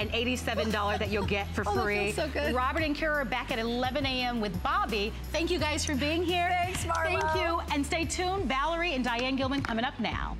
and $87 that you'll get for oh, free. so good. Robert and Kira are back at 11 a.m. with Bobby. Thank you guys for being here. Thanks, Marlo. Thank you. And stay tuned. Valerie and Diane Gilman coming up now.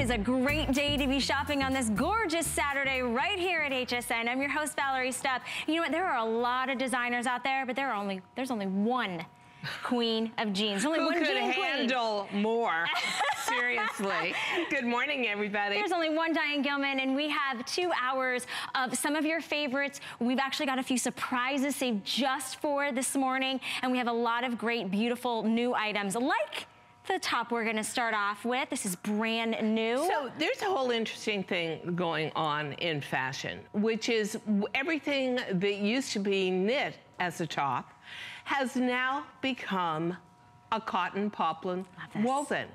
Is a great day to be shopping on this gorgeous Saturday right here at HSN. I'm your host, Valerie Stup. You know what? There are a lot of designers out there, but there are only there's only one queen of jeans. Only Who one could jean handle queen. more? Seriously. Good morning, everybody. There's only one Diane Gilman, and we have two hours of some of your favorites. We've actually got a few surprises saved just for this morning, and we have a lot of great, beautiful new items like the top we're gonna start off with. This is brand new. So there's a whole interesting thing going on in fashion, which is everything that used to be knit as a top has now become a cotton poplin woven.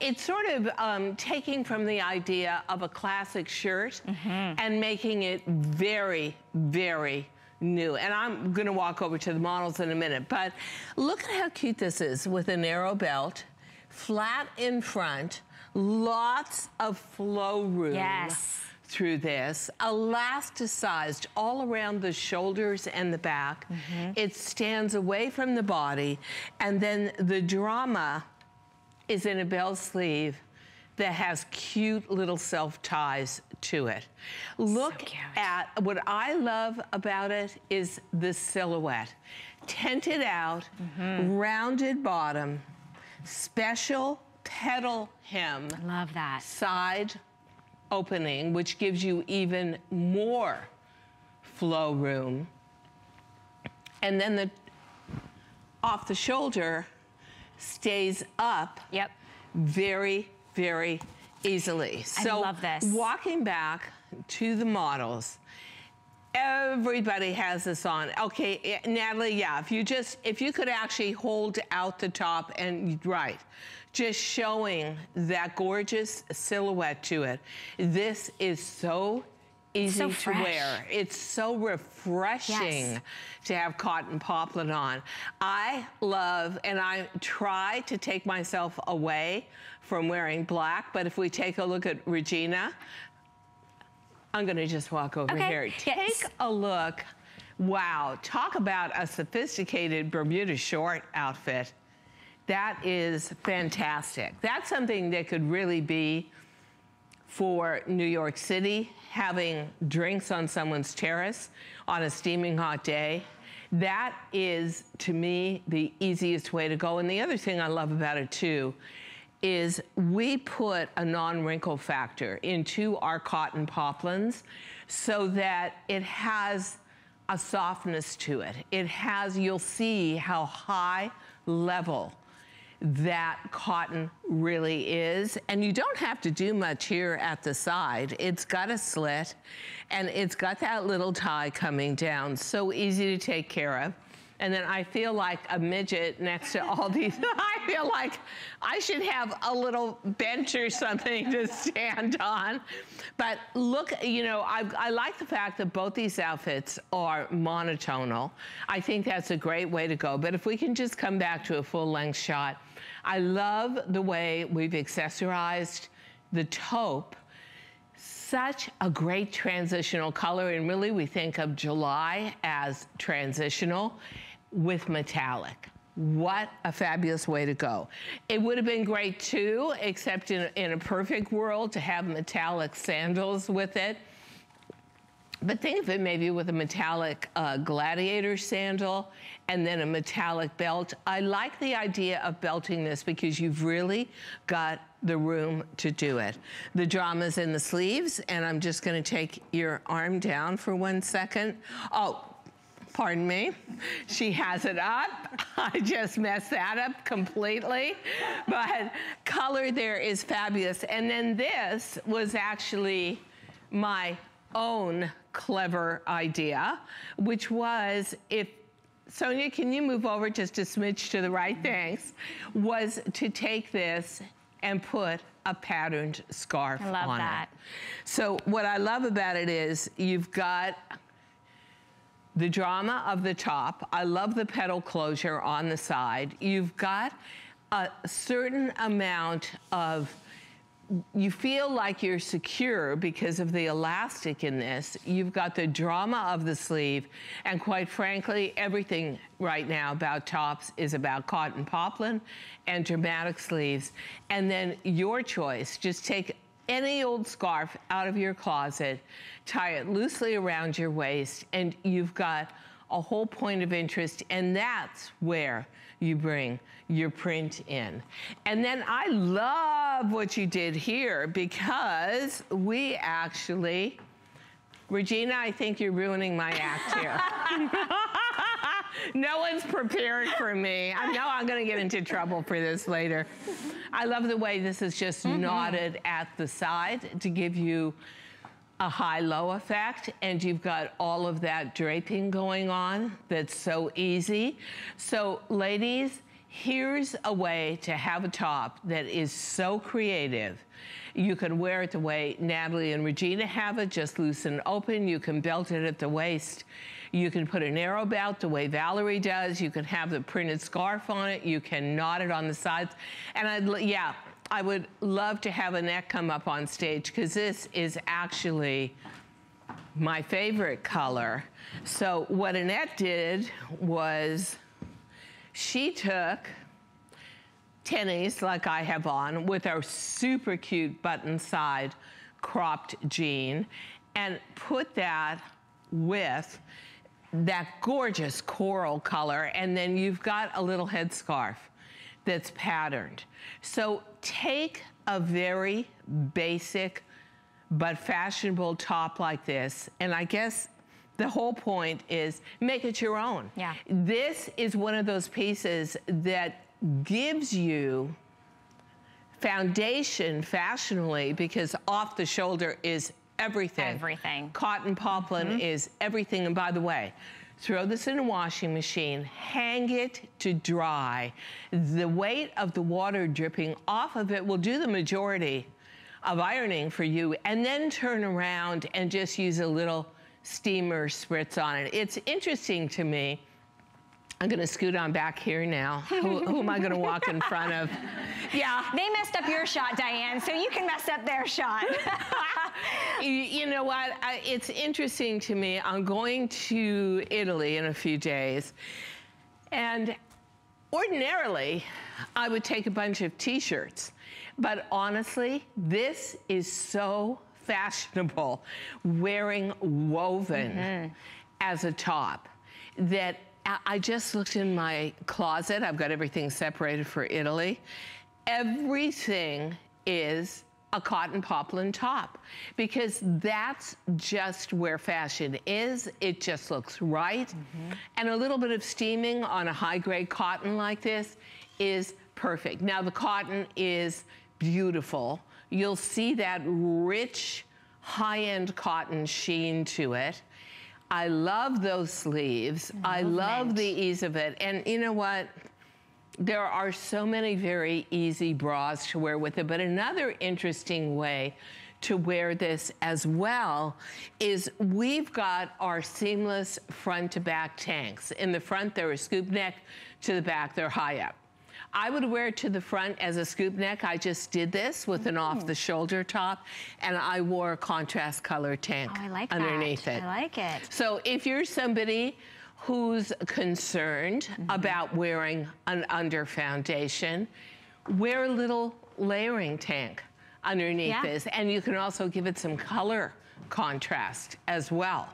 It's sort of um, taking from the idea of a classic shirt mm -hmm. and making it very, very new. And I'm gonna walk over to the models in a minute, but look at how cute this is with a narrow belt flat in front, lots of flow room. Yes through this, elasticized all around the shoulders and the back. Mm -hmm. It stands away from the body, and then the drama is in a bell sleeve that has cute little self ties to it. Look so at what I love about it is the silhouette. Tented out, mm -hmm. rounded bottom, special petal hem. Love that. Side opening, which gives you even more flow room. And then the off the shoulder stays up. Yep. Very, very easily. I so love this. walking back to the models, everybody has this on. Okay, eh, Natalie, yeah, if you just, if you could actually hold out the top and, right, just showing that gorgeous silhouette to it. This is so easy so to wear. It's so refreshing yes. to have cotton poplin on. I love, and I try to take myself away from wearing black, but if we take a look at Regina, I'm gonna just walk over okay. here. Take yes. a look. Wow, talk about a sophisticated Bermuda short outfit. That is fantastic. That's something that could really be for New York City, having drinks on someone's terrace on a steaming hot day. That is, to me, the easiest way to go. And the other thing I love about it, too, is we put a non-wrinkle factor into our cotton poplins so that it has a softness to it. It has, you'll see how high level that cotton really is. And you don't have to do much here at the side. It's got a slit and it's got that little tie coming down. So easy to take care of. And then I feel like a midget next to all these. I feel like I should have a little bench or something to stand on. But look, you know, I, I like the fact that both these outfits are monotonal. I think that's a great way to go. But if we can just come back to a full length shot, I love the way we've accessorized the taupe such a great transitional color and really we think of July as transitional with metallic. What a fabulous way to go. It would have been great too, except in, in a perfect world to have metallic sandals with it. But think of it maybe with a metallic uh, gladiator sandal and then a metallic belt. I like the idea of belting this because you've really got the room to do it. The drama's in the sleeves, and I'm just gonna take your arm down for one second. Oh, pardon me. She has it up. I just messed that up completely. But color there is fabulous. And then this was actually my own clever idea, which was if Sonia, can you move over just a smidge to the right? Thanks. Was to take this and put a patterned scarf on it. I love that. it. So what I love about it is you've got the drama of the top. I love the petal closure on the side. You've got a certain amount of you feel like you're secure because of the elastic in this. You've got the drama of the sleeve, and quite frankly, everything right now about tops is about cotton poplin and dramatic sleeves. And then your choice, just take any old scarf out of your closet, tie it loosely around your waist, and you've got a whole point of interest, and that's where you bring your print in. And then I love what you did here because we actually, Regina, I think you're ruining my act here. no one's prepared for me. I know I'm gonna get into trouble for this later. I love the way this is just Mm-hmm. knotted at the side to give you a high-low effect, and you've got all of that draping going on that's so easy. So ladies, here's a way to have a top that is so creative. You can wear it the way Natalie and Regina have it, just loose and open. You can belt it at the waist. You can put a narrow belt the way Valerie does. You can have the printed scarf on it. You can knot it on the sides. And I'd, l- yeah, I would love to have Annette come up on stage because this is actually my favorite color. So what Annette did was she took tennies like I have on with our super cute button side cropped jean and put that with that gorgeous coral color and then you've got a little headscarf that's patterned. So take a very basic but fashionable top like this and I guess the whole point is make it your own. Yeah. This is one of those pieces that gives you foundation fashionably because off the shoulder is everything. Everything. Cotton poplin mm-hmm. is everything. And by the way, throw this in a washing machine, hang it to dry. The weight of the water dripping off of it will do the majority of ironing for you and then turn around and just use a little steamer spritz on it. It's interesting to me. I'm gonna scoot on back here now. who, who am I gonna walk in front of? Yeah, They messed up your shot, Diane, so you can mess up their shot. you, you know what? I, it's interesting to me. I'm going to Italy in a few days, and ordinarily, I would take a bunch of T-shirts, but honestly, this is so fashionable wearing woven mm-hmm. as a top that I- I just looked in my closet. I've got everything separated for Italy. Everything is a cotton poplin top because that's just where fashion is. It just looks right. Mm-hmm. And a little bit of steaming on a high grade cotton like this is perfect. Now the cotton is beautiful. You'll see that rich high-end cotton sheen to it. I love those sleeves. I love the ease of it. And you know what? There are so many very easy bras to wear with it, but another interesting way to wear this as well is we've got our seamless front to back tanks. In the front, they're a scoop neck, to the back, they're high up. I would wear it to the front as a scoop neck. I just did this with an off the mm. shoulder top, and I wore a contrast color tank Oh, I like underneath that. it. I like it. So if you're somebody who's concerned mm-hmm. about wearing an under foundation, wear a little layering tank underneath Yeah. this. And you can also give it some color contrast as well.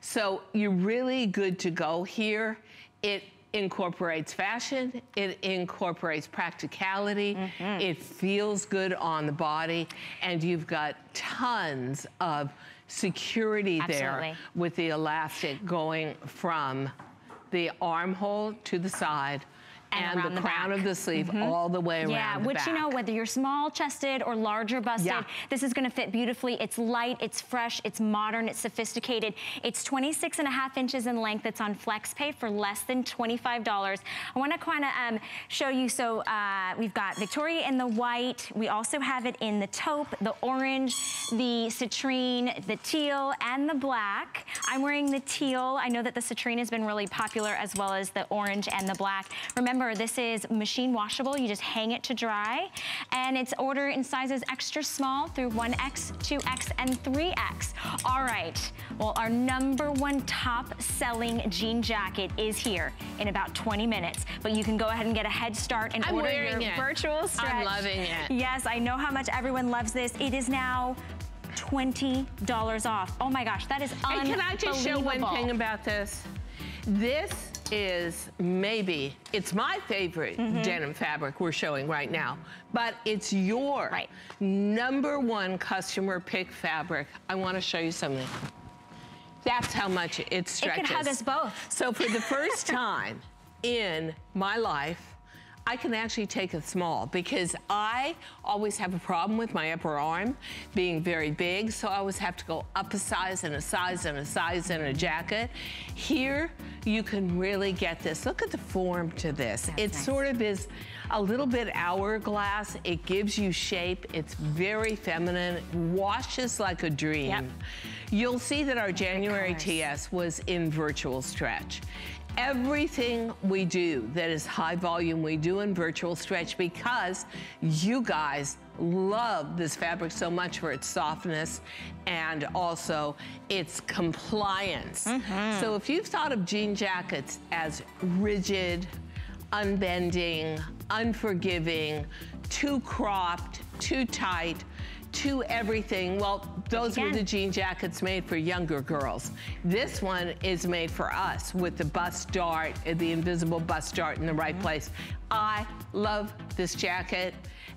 So you're really good to go here. It incorporates fashion, it incorporates practicality, mm-hmm. it feels good on the body, and you've got tons of security there with the elastic going from the armhole to the side and, and the, the, crown back. of the sleeve mm -hmm. all the way around Yeah, which you know, whether you're small chested or larger busted, yeah. this is gonna fit beautifully. It's light, it's fresh, it's modern, it's sophisticated. It's 26 and a half inches in length. It's on FlexPay for less than $25. I wanna kinda um, show you, so uh, we've got Victoria in the white. We also have it in the taupe, the orange, the citrine, the teal, and the black. I'm wearing the teal. I know that the citrine has been really popular as well as the orange and the black. Remember, this is machine washable. You just hang it to dry. And it's ordered in sizes extra small through 1X, 2X, and 3X. All right, well, our number one top selling jean jacket is here in about 20 minutes. But you can go ahead and get a head start and I'm order your it. virtual stretch. I'm loving it. Yes, I know how much everyone loves this. It is now $20 off. Oh my gosh, that is unbelievable. And can I just show one thing about this? This is maybe, it's my favorite mm -hmm. denim fabric we're showing right now, but it's your right. number one customer pick fabric. I wanna show you something. That's how much it stretches. It could hug us both. So for the first time in my life, I can actually take a small because I always have a problem with my upper arm being very big, so I always have to go up a size and a size and a size in a jacket. Here, you can really get this. Look at the form to this. That's it nice. sort of is a little bit hourglass. It gives you shape. It's very feminine, washes like a dream. Yep. You'll see that our January TS was in virtual stretch. Everything we do that is high volume, we do in virtual stretch because you guys love this fabric so much for its softness and also its compliance. Mm -hmm. So if you've thought of jean jackets as rigid, unbending, unforgiving, too cropped, too tight, to everything. Well, those were the jean jackets made for younger girls. This one is made for us with the bust dart, the invisible bust dart in the right mm -hmm. place. I love this jacket.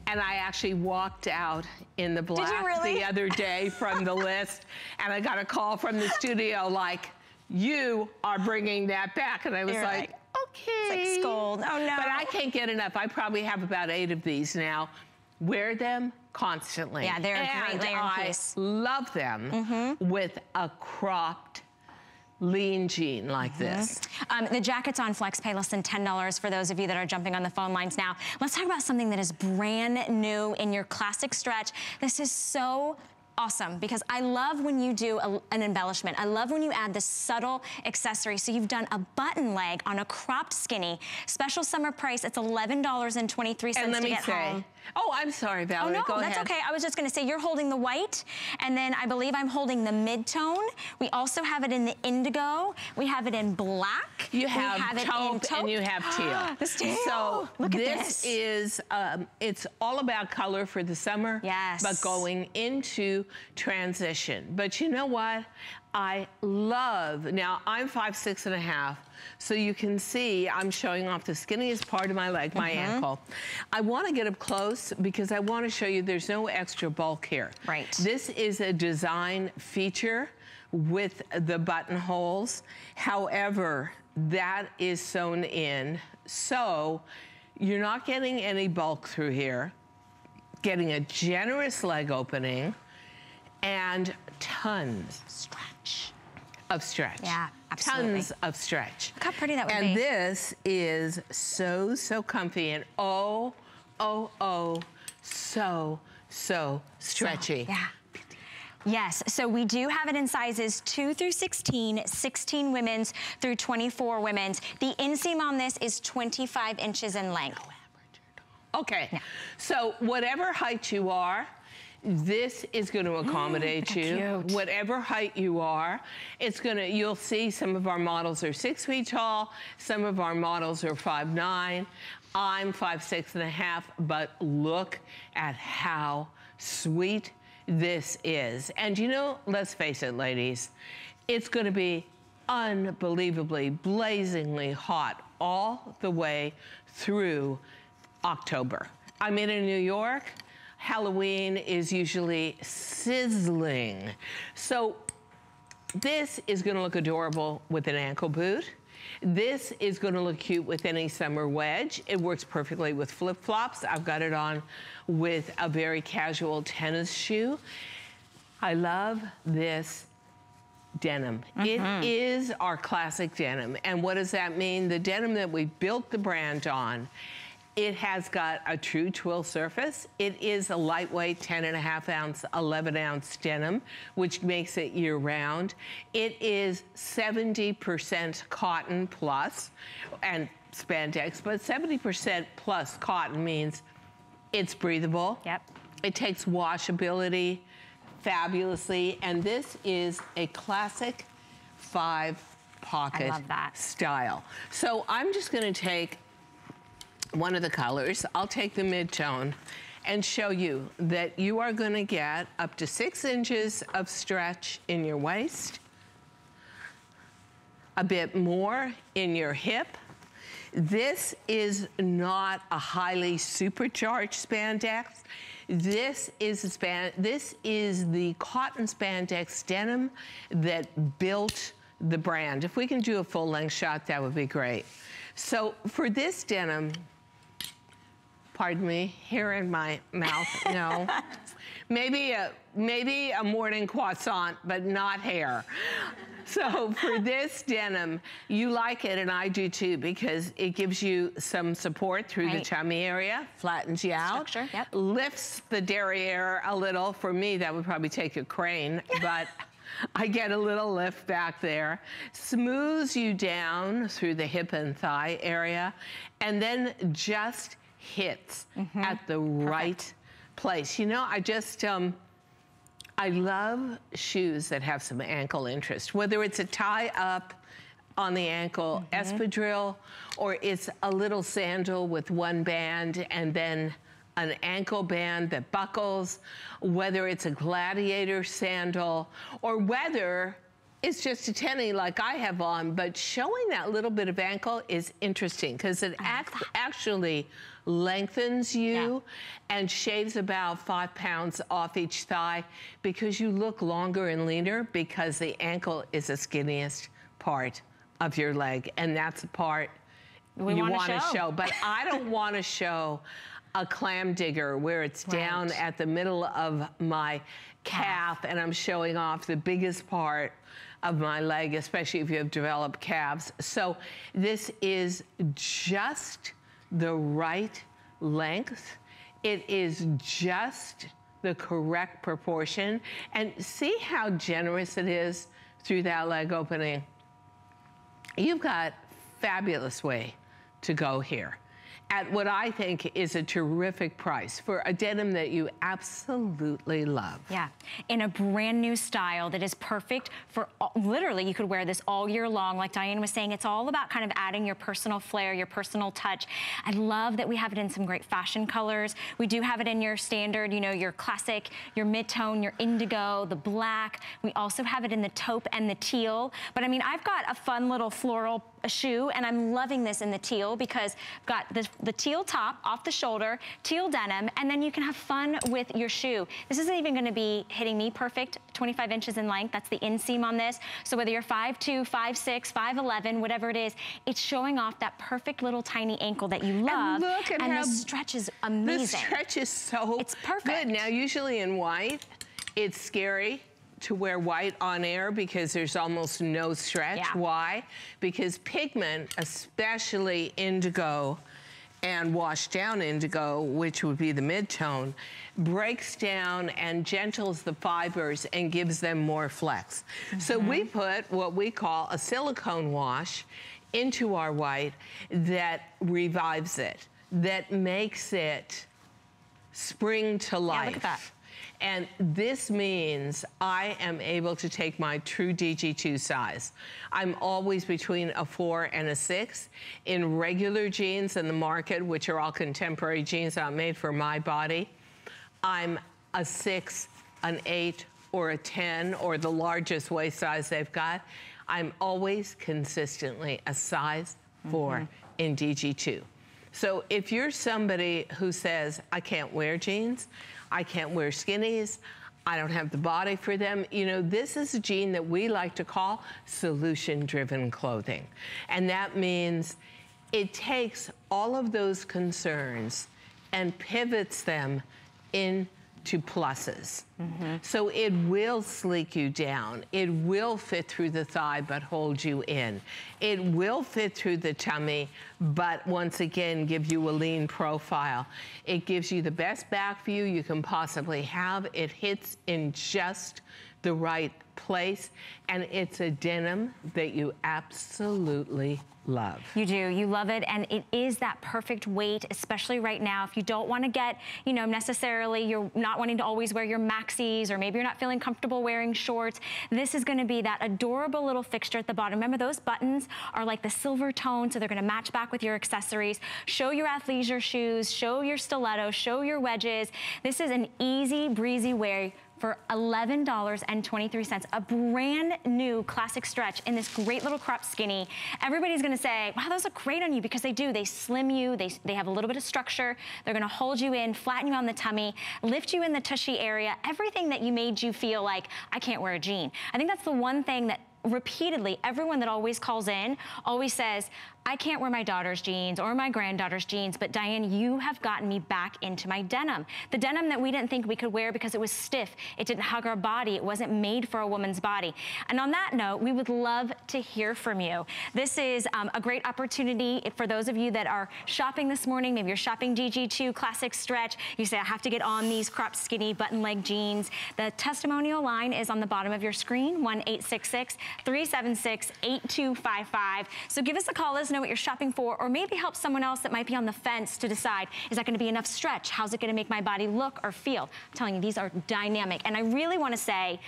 And I actually walked out in the black really? the other day from the list. And I got a call from the studio like, you are bringing that back. And I was like, like, okay. It's like scold, oh no. But I can't get enough. I probably have about eight of these now. Wear them, constantly. Yeah, they're and a great layer I piece. love them mm -hmm. with a cropped lean jean like mm -hmm. this. Um, the jacket's on FlexPay, less than $10 for those of you that are jumping on the phone lines now. Let's talk about something that is brand new in your classic stretch. This is so awesome because I love when you do a, an embellishment. I love when you add this subtle accessory. So you've done a button leg on a cropped skinny. Special summer price, it's $11.23 to get say, home. Oh, I'm sorry, Valerie. Oh, no, Go that's ahead. okay. I was just going to say you're holding the white, and then I believe I'm holding the mid-tone. We also have it in the indigo. We have it in black. You have, have taupe, taupe, and you have teal. this teal. So Look this at this. is, um, it's all about color for the summer. Yes. But going into transition. But you know what? I love, now I'm five, six and a half, so you can see I'm showing off the skinniest part of my leg, my mm -hmm. ankle. I wanna get up close because I wanna show you there's no extra bulk here. Right. This is a design feature with the buttonholes. However, that is sewn in, so you're not getting any bulk through here, getting a generous leg opening, and tons stretch of stretch. Yeah, absolutely. Tons of stretch. Look how pretty that would and be. And this is so, so comfy and oh, oh, oh, so, so stretchy. So, yeah. Yes, so we do have it in sizes 2 through 16, 16 women's through 24 women's. The inseam on this is 25 inches in length. Okay, yeah. so whatever height you are, this is going to mm, accommodate you. Cute. Whatever height you are, it's going to, you'll see some of our models are six feet tall, some of our models are five nine. I'm five six and a half, but look at how sweet this is. And you know, let's face it, ladies, it's going to be unbelievably, blazingly hot all the way through October. I'm in New York. Halloween is usually sizzling. So this is gonna look adorable with an ankle boot. This is gonna look cute with any summer wedge. It works perfectly with flip-flops. I've got it on with a very casual tennis shoe. I love this denim. Mm -hmm. It mm-hmm. our classic denim. And what does that mean? The denim that we built the brand on it has got a true twill surface. It is a lightweight 10 and a half ounce, 11 ounce denim, which makes it year round. It is 70% cotton plus and spandex, but 70% plus cotton means it's breathable. Yep. It takes washability fabulously. And this is a classic five pocket style. So I'm just gonna take one of the colors. I'll take the mid-tone and show you that you are gonna get up to six inches of stretch in your waist, a bit more in your hip. This is not a highly supercharged spandex. This is span this is the cotton spandex denim that built the brand. If we can do a full length shot, that would be great. So for this denim, pardon me, hair in my mouth, no. maybe a, maybe a morning croissant, but not hair. So for this denim, you like it and I do too because it gives you some support through right. the tummy area, flattens you out, Structure, yep. lifts the derriere a little. For me, that would probably take a crane, but I get a little lift back there, smooths you down through the hip and thigh area, and then just hits mm -hmm. at the Perfect. right place. You know, I just, um, I love shoes that have some ankle interest, whether it's a tie up on the ankle mm -hmm. espadrille or it's a little sandal with one band and then an ankle band that buckles, whether it's a gladiator sandal or whether it's just a tenny like I have on, but showing that little bit of ankle is interesting because it oh act actually lengthens you yeah. and shaves about five pounds off each thigh because you look longer and leaner because the ankle is the skinniest part of your leg. And that's the part we you want to show. show. But I don't want to show a clam digger where it's right. down at the middle of my calf and I'm showing off the biggest part of my leg, especially if you have developed calves. So this is just the right length. It is just the correct proportion. And see how generous it is through that leg opening. You've got fabulous way to go here at what I think is a terrific price for a denim that you absolutely love. Yeah, in a brand new style that is perfect for, literally you could wear this all year long. Like Diane was saying, it's all about kind of adding your personal flair, your personal touch. I love that we have it in some great fashion colors. We do have it in your standard, you know, your classic, your mid-tone, your indigo, the black. We also have it in the taupe and the teal. But I mean, I've got a fun little floral a shoe, and I'm loving this in the teal because I've got the, the teal top off the shoulder, teal denim, and then you can have fun with your shoe. This isn't even gonna be hitting me perfect, 25 inches in length. That's the inseam on this. So whether you're 5'2", 5'6", 5'11", whatever it is, it's showing off that perfect little tiny ankle that you love. And look at and how the stretch is amazing. The stretch is so it's perfect. good. Now, usually in white, it's scary to wear white on air because there's almost no stretch. Yeah. Why? Because pigment, especially indigo and washed down indigo, which would be the mid-tone, breaks down and gentles the fibers and gives them more flex. Mm -hmm. So we mm-hmm. put what we call a silicone wash into our white that revives it, that makes it spring to life. Yeah, look at that. And this means I am able to take my true DG2 size. I'm always between a four and a six. In regular jeans in the market, which are all contemporary jeans not made for my body, I'm a six, an eight, or a 10, or the largest waist size they've got. I'm always consistently a size 4 mm -hmm. in DG2. So if you're somebody who says, I can't wear jeans, I can't wear skinnies. I don't have the body for them. You know, this is a jean that we like to call solution-driven clothing. And that means it takes all of those concerns and pivots them in to pluses. Mm -hmm. So it will sleek you down. It will fit through the thigh, but hold you in. It will fit through the tummy, but once again, give you a lean profile. It gives you the best back view you can possibly have. It hits in just the right place, and it's a denim that you absolutely love. You do, you love it, and it is that perfect weight, especially right now. If you don't want to get, you know, necessarily, you're not wanting to always wear your maxis, or maybe you're not feeling comfortable wearing shorts, this is going to be that adorable little fixture at the bottom. Remember, those buttons are like the silver tone, so they're going to match back with your accessories. Show your athleisure shoes, show your stilettos, show your wedges. This is an easy, breezy wear for $11.23. A brand new classic stretch in this great little crop skinny. Everybody's gonna say, wow, those look great on you because they do. They slim you, they, they have a little bit of structure. They're gonna hold you in, flatten you on the tummy, lift you in the tushy area, everything that you made you feel like, I can't wear a jean. I think that's the one thing that repeatedly, everyone that always calls in always says, I can't wear my daughter's jeans or my granddaughter's jeans, but Diane, you have gotten me back into my denim. The denim that we didn't think we could wear because it was stiff, it didn't hug our body, it wasn't made for a woman's body. And on that note, we would love to hear from you. This is um, a great opportunity for those of you that are shopping this morning, maybe you're shopping DG2 Classic Stretch, you say, I have to get on these crop skinny button leg jeans. The testimonial line is on the bottom of your screen, 1-866-376-8255. So give us a call, let us know know what you're shopping for, or maybe help someone else that might be on the fence to decide, is that gonna be enough stretch? How's it gonna make my body look or feel? I'm telling you, these are dynamic. And I really wanna say,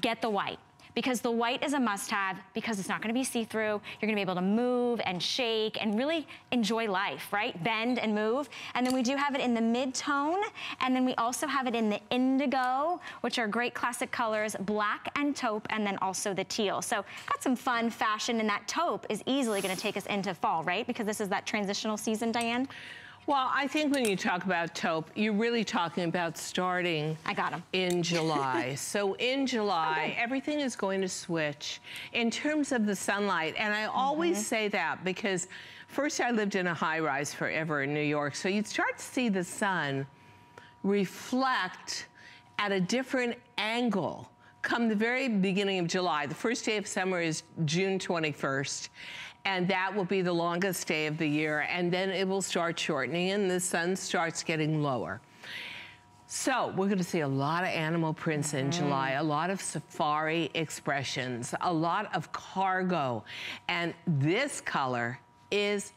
get the white because the white is a must-have because it's not gonna be see-through. You're gonna be able to move and shake and really enjoy life, right? Bend and move. And then we do have it in the mid-tone, and then we also have it in the indigo, which are great classic colors, black and taupe, and then also the teal. So got some fun fashion, and that taupe is easily gonna take us into fall, right? Because this is that transitional season, Diane? Well, I think when you talk about taupe, you're really talking about starting I got him. in July. so in July, okay. everything is going to switch in terms of the sunlight. And I always mm -hmm. say that because first I lived in a high rise forever in New York. So you'd start to see the sun reflect at a different angle come the very beginning of July. The first day of summer is June 21st and that will be the longest day of the year, and then it will start shortening and the sun starts getting lower. So we're gonna see a lot of animal prints in mm -hmm. July, a lot of safari expressions, a lot of cargo, and this color is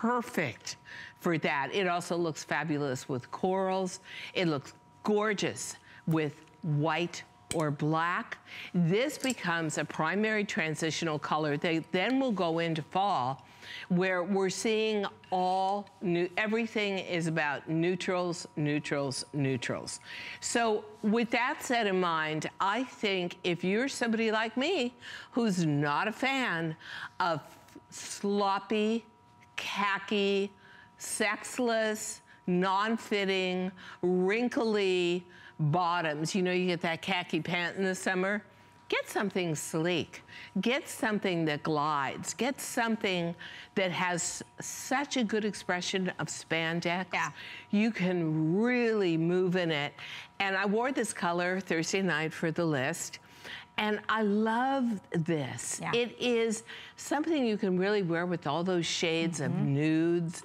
perfect for that. It also looks fabulous with corals. It looks gorgeous with white or black, this becomes a primary transitional color. They then will go into fall where we're seeing all new, everything is about neutrals, neutrals, neutrals. So with that said in mind, I think if you're somebody like me who's not a fan of sloppy, khaki, sexless, non-fitting, wrinkly, bottoms. You know, you get that khaki pant in the summer. Get something sleek. Get something that glides. Get something that has such a good expression of spandex. Yeah. You can really move in it. And I wore this color Thursday night for the list. And I love this. Yeah. It is something you can really wear with all those shades mm -hmm. of mm-hmm. nudes.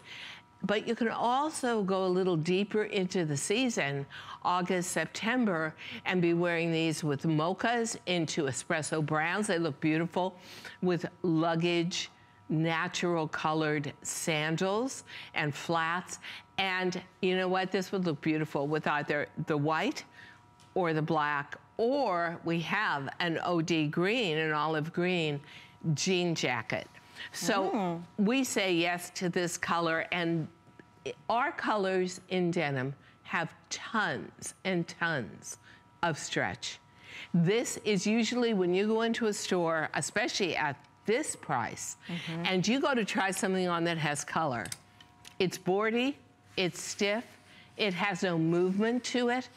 But you can also go a little deeper into the season August, September, and be wearing these with mochas into espresso browns. They look beautiful with luggage, natural colored sandals and flats. And you know what? This would look beautiful with either the white or the black, or we have an OD green, an olive green jean jacket. So mm. we say yes to this color and our colors in denim have tons and tons of stretch. This is usually when you go into a store, especially at this price, mm -hmm. and you go to try something on that has color. It's boardy, it's stiff, it has no movement to it.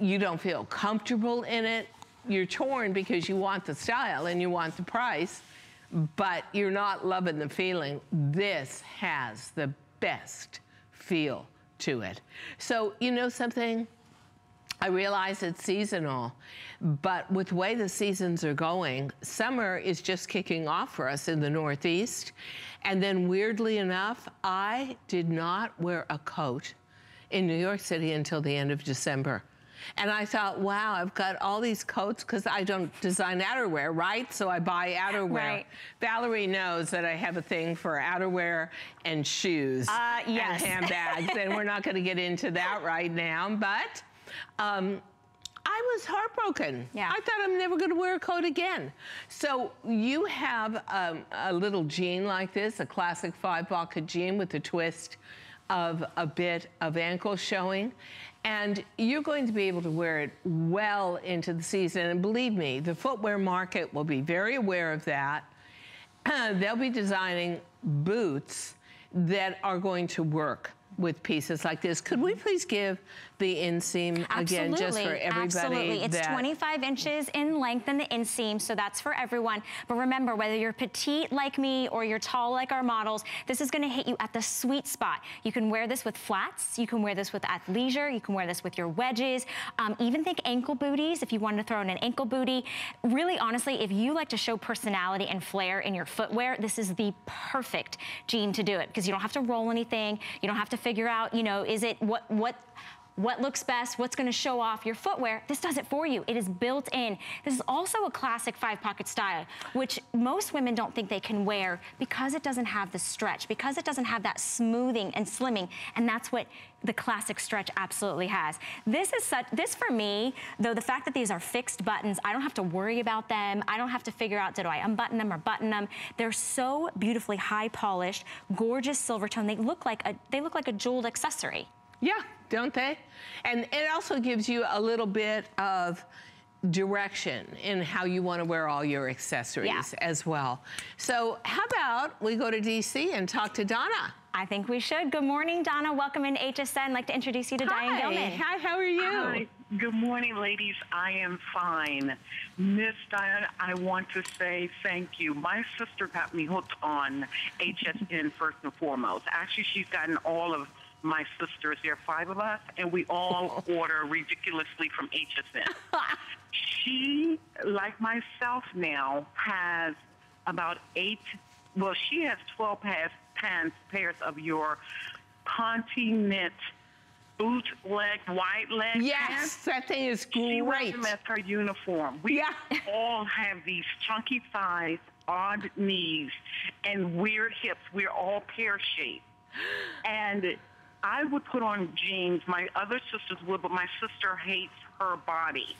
you don't feel comfortable in it. You're torn because you want the style and you want the price, but you're not loving the feeling. This has the best feel to it. So, you know something? I realize it's seasonal, but with the way the seasons are going, summer is just kicking off for us in the Northeast. And then weirdly enough, I did not wear a coat in New York City until the end of December. And I thought, wow, I've got all these coats because I don't design outerwear, right? So I buy outerwear. Right. Valerie knows that I have a thing for outerwear and shoes uh, yes. and handbags. and we're not going to get into that right now. But um, I was heartbroken. Yeah. I thought I'm never going to wear a coat again. So you have um, a little jean like this, a classic five pocket jean with a twist of a bit of ankle showing. And you're going to be able to wear it well into the season. And believe me, the footwear market will be very aware of that. They'll be designing boots that are going to work with pieces like this. Could we please give the inseam again just for everybody? Absolutely. It's that... 25 inches in length in the inseam, so that's for everyone. But remember, whether you're petite like me or you're tall like our models, this is gonna hit you at the sweet spot. You can wear this with flats, you can wear this with athleisure, you can wear this with your wedges, um, even think ankle booties if you wanted to throw in an ankle booty. Really, honestly, if you like to show personality and flair in your footwear, this is the perfect jean to do it because you don't have to roll anything, you don't have to figure out, you know, is it what what what looks best, what's gonna show off your footwear, this does it for you. It is built in. This is also a classic five pocket style, which most women don't think they can wear because it doesn't have the stretch, because it doesn't have that smoothing and slimming, and that's what the classic stretch absolutely has. This is such, this for me, though the fact that these are fixed buttons, I don't have to worry about them. I don't have to figure out, do I unbutton them or button them? They're so beautifully high polished, gorgeous silver tone. They look like a, they look like a jeweled accessory. Yeah, don't they? And it also gives you a little bit of direction in how you want to wear all your accessories yeah. as well. So how about we go to DC and talk to Donna? I think we should. Good morning, Donna. Welcome in HSN. I'd like to introduce you to Hi. Diane Gilman. Hi, how are you? Hi. Good morning, ladies. I am fine. Miss Diane, I want to say thank you. My sister got me hooked on HSN first and foremost. Actually, she's gotten all of my sisters. There are five of us, and we all order ridiculously from HSN. she, like myself now, has about eight, well, she has 12 pairs, pants, pairs of your knit boot leg, white leg Yes, pants. that thing is great. She wears them as her uniform. We Yeah. all have these chunky thighs, odd knees, and weird hips. We're all pear-shaped. And I would put on jeans. My other sisters would, but my sister hates her body.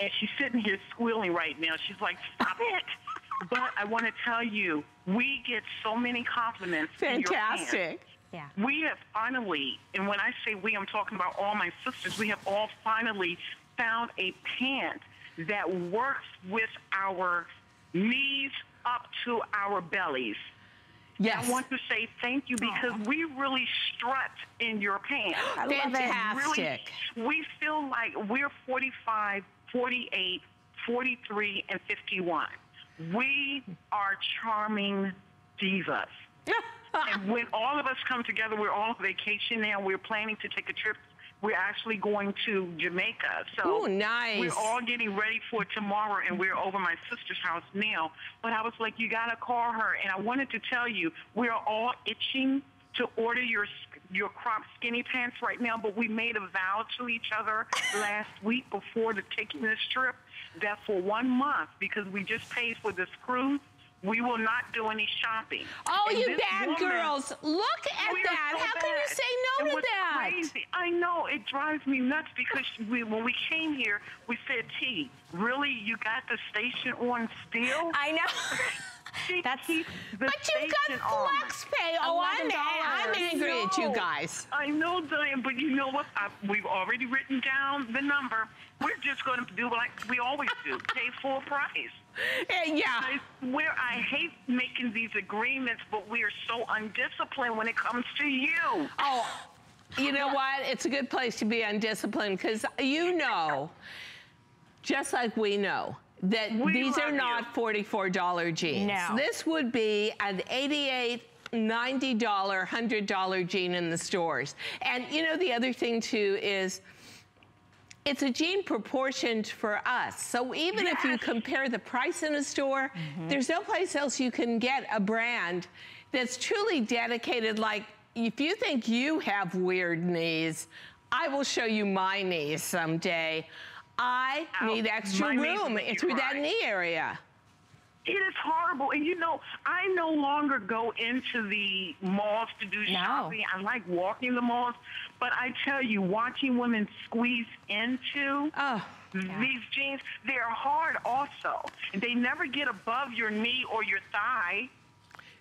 And she's sitting here squealing right now. She's like, stop it. But I want to tell you, we get so many compliments. in your. Fantastic. Yeah. We have finally, and when I say we, I'm talking about all my sisters, we have all finally found a pant that works with our knees up to our bellies. Yes. I want to say thank you because we really strut in your pants. I love it. Fantastic. Really, we feel like we're 45, 48, 43, and 51. We are charming divas. and when all of us come together, we're all on vacation now. We're planning to take a trip. We're actually going to Jamaica. So Ooh, nice. we're all getting ready for tomorrow, and we're over my sister's house now. But I was like, you got to call her. And I wanted to tell you, we are all itching to order your your crop skinny pants right now, but we made a vow to each other last week before the taking this trip that for one month, because we just paid for this cruise, we will not do any shopping. Oh, And you bad woman- girls. Look at that. so How can you say no It to was that? Crazy. I know it drives me nuts because we, when we came here, we said, "T, really, you got the station on still?" I know. She That's- But you've got flex pay. Oh, I'm, $11. I'm angry at you guys. I know, Diane, but you know what? I, we've already written down the number. We're just going to do like we always do, pay full price. Yeah. I swear I hate making these agreements, but we are so undisciplined when it comes to you. Oh, you know what? It's a good place to be undisciplined because you know, just like we know, that We these are not $44 jeans. No. This would be an 88 $90, $100 jean in the stores. And you know, the other thing too is it's a jean proportioned for us. So even if you compare the price in a store, there's no place else you can get a brand that's truly dedicated. Like, if you think you have weird knees, I will show you my knees someday. I Ow, need extra room through that knee area. It is horrible. And you know, I no longer go into the malls to do No. shopping. I like walking the malls. But I tell you, watching women squeeze into Oh, these jeans, they're hard also. They never get above your knee or your thigh.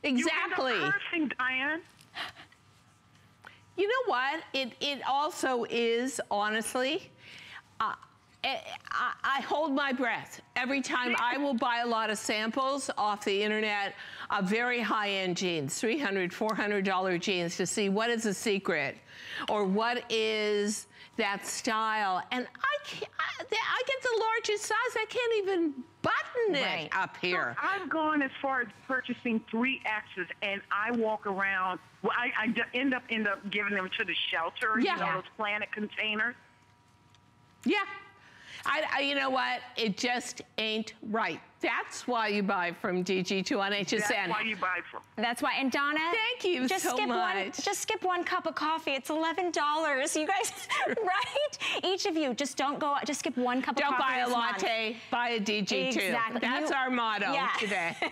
exactly. You cursing, Diane. You know what? It it also is honestly. Uh, I, I- I hold my breath every time I will buy a lot of samples off the internet of very high-end jeans, $300, $400 jeans to see what is the secret or what is that style. And I, can't, I, I get the largest size. I can't even button it Right. up here. I've gone as far as purchasing three X's, and I walk around. Well, I, I d- end up end up giving them to the shelter. Yeah. You know those Planet containers. Yeah. I, I, you know what? It just ain't right. That's why you buy from DG2 on HSN. That's why you buy from. That's why. And Donna, Thank you just so skip One, just skip one cup of coffee. It's eleven dollars. You guys, right? Each of you, just don't go. Just skip one cup Don't of coffee. Don't buy a this month. latte, buy a DG2. Exactly. That's You- our motto Yeah. today.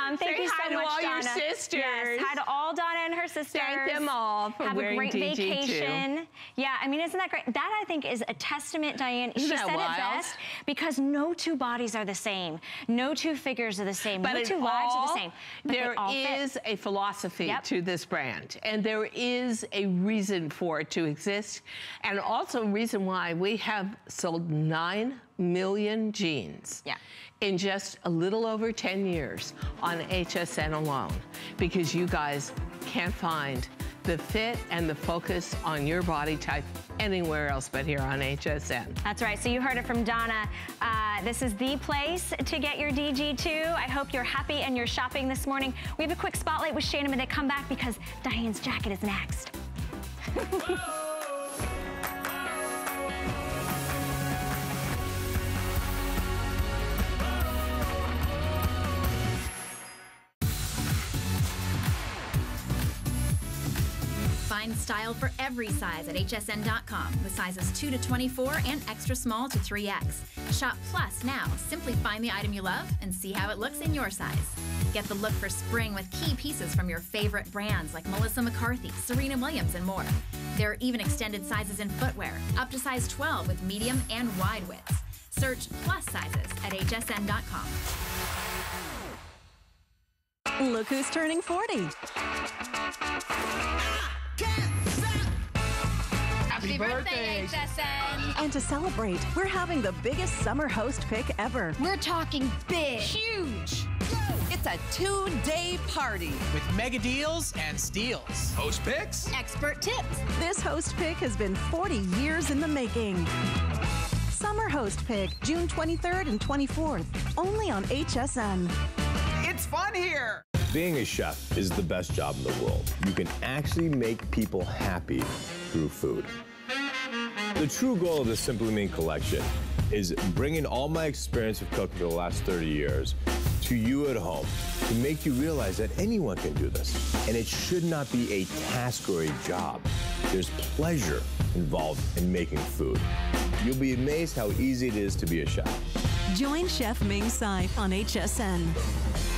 Um, thank Say you so hi to much, all your sisters. Yes, hi to all Donna and her sisters. Thank them all for Have wearing a great DG2. vacation. Yeah, I mean, isn't that great? That I think is a testament, Diane. Isn't she that said wild? it best because no two bodies are the same, no two figures are the same, But no two lives are the same. But there all fit. a philosophy Yep. to this brand, and there is a reason for it to exist, and also a reason why we have sold 9 million jeans. Yeah. In just a little over 10 years on HSN alone, because you guys can't find the fit and the focus on your body type anywhere else but here on HSN. That's right. So you heard it from Donna. Uh, this is the place to get your DG2. I hope you're happy and you're shopping this morning. We have a quick spotlight with Shannon when they come back because Diane's jacket is next. style for every size at hsn.com with sizes 2 to 24 and extra small to 3x. Shop Plus now. Simply find the item you love and see how it looks in your size. Get the look for spring with key pieces from your favorite brands like Melissa McCarthy, Serena Williams, and more. There are even extended sizes in footwear, up to size 12 with medium and wide widths. Search plus sizes at hsn.com. Look who's turning 40. Happy birthday, HSN. And to celebrate, we're having the biggest summer host pick ever. We're talking big. Huge. It's a two-day party. With mega deals and steals. Host picks? Expert tips. This host pick has been 40 years in the making. Summer host pick, June 23rd and 24th, only on HSN. It's fun here. Being a chef is the best job in the world. You can actually make people happy through food. The true goal of the Simply Ming collection is bringing all my experience of cooking the last 30 years to you at home to make you realize that anyone can do this. And it should not be a task or a job. There's pleasure involved in making food. You'll be amazed how easy it is to be a chef. Join Chef Ming Tsai on HSN.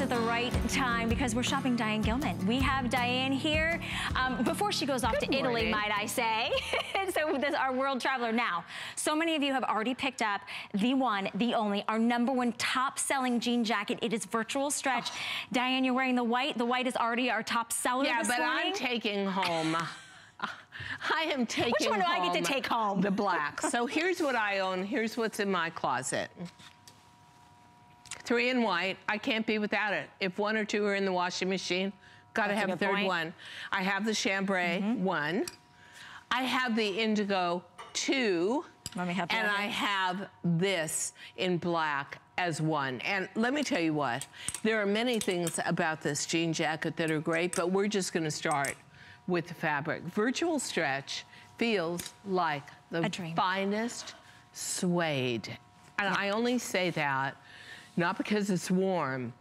At the right time because we're shopping Diane Gilman. We have Diane here um, before she goes off Good to Italy, might I say. so this our world traveler now. So many of you have already picked up the one, the only, our number one top selling jean jacket. It is virtual stretch. Diane, you're wearing the white. The white is already our top seller Yeah, but morning. I'm taking home. I am taking Which one do I get to take home? The black. so here's what I own. Here's what's in my closet. Three in white. I can't be without it. If one or two are in the washing machine, gotta That's have a third point. one. I have the chambray mm-hmm. one. I have the indigo two. Let me help you And I have this in black as one. And let me tell you what, there are many things about this jean jacket that are great, but we're just gonna start with the fabric. Virtual stretch feels like the finest suede. And I only say that not because it's warm,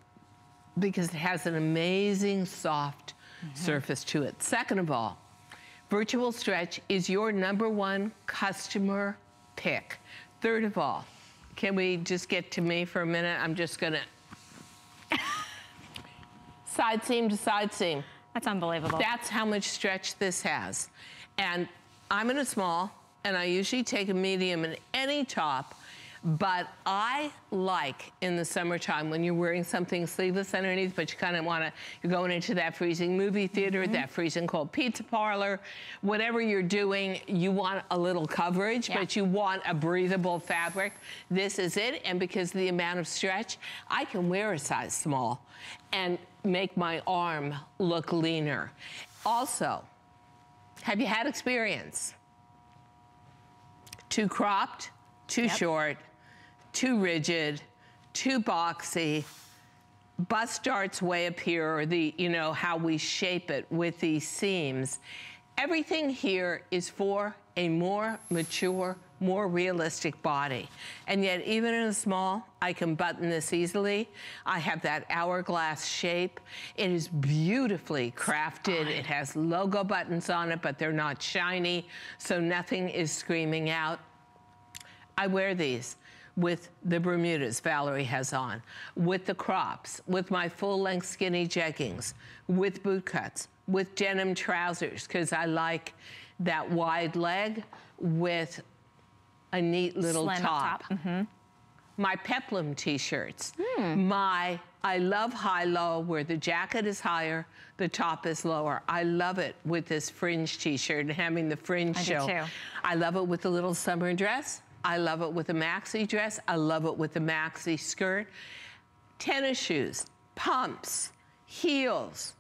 because it has an amazing soft mm-hmm. surface to it. Second of all, Virtual Stretch is your number one customer pick. Third of all, can we just get to me for a minute? I'm just gonna side seam to side seam. That's unbelievable. That's how much stretch this has. And I'm in a small, and I usually take a medium in any top, but I like in the summertime when you're wearing something sleeveless underneath, but you kind of want to, you're going into that freezing movie theater, mm-hmm. that freezing cold pizza parlor, whatever you're doing, you want a little coverage, Yeah. but you want a breathable fabric. This is it, and because of the amount of stretch, I can wear a size small and make my arm look leaner. Also, have you had experience? Too cropped, too Yep. short, too rigid, too boxy. Bust darts way up here, or the, you know, how we shape it with these seams. Everything here is for a more mature, more realistic body. And yet, even in a small, I can button this easily. I have that hourglass shape. It is beautifully crafted. It has logo buttons on it, but they're not shiny, so nothing is screaming out. I wear these with the Bermudas Valerie has on, with the crops, with my full length skinny jeggings, with boot cuts, with denim trousers, because I like that wide leg with a neat little Slim top. top. Mm-hmm. My peplum t-shirts, hmm. my I love high-low where the jacket is higher, the top is lower. I love it with this fringe t-shirt and having the fringe I do show. too. I love it with the little summer dress. I love it with a maxi dress. I love it with a maxi skirt. Tennis shoes, pumps, heels,